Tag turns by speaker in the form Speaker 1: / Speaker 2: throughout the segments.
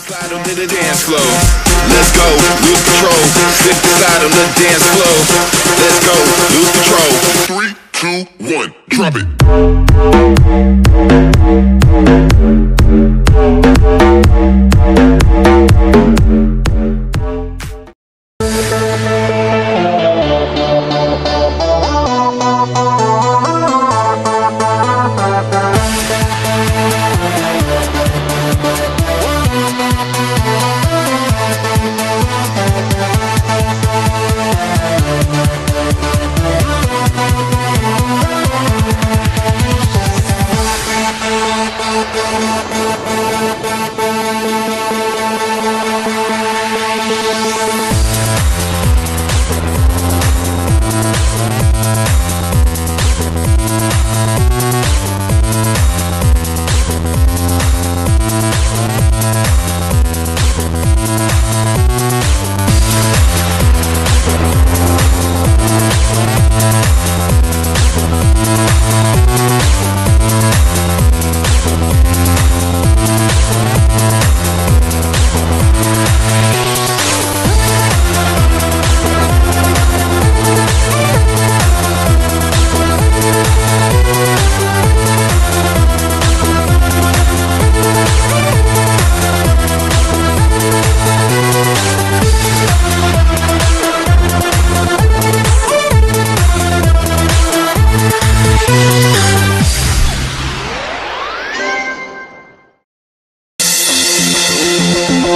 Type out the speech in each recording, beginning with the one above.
Speaker 1: Slide onto the dance floor. Let's go, lose control. Slip slide on the dance floor. Let's go, lose control. Three, two, one, drop it.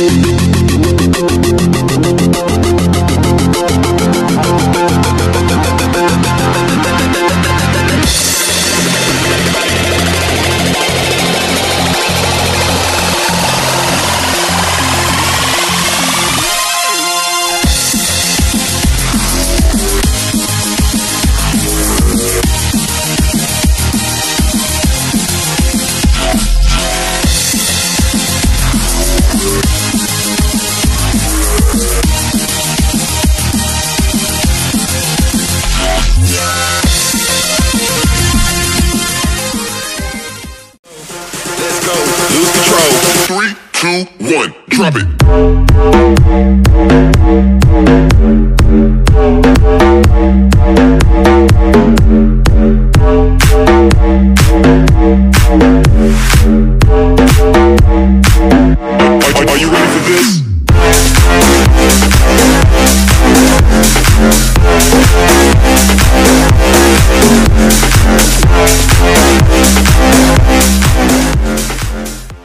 Speaker 1: Let's one, drop it. Are, are, are you ready for this?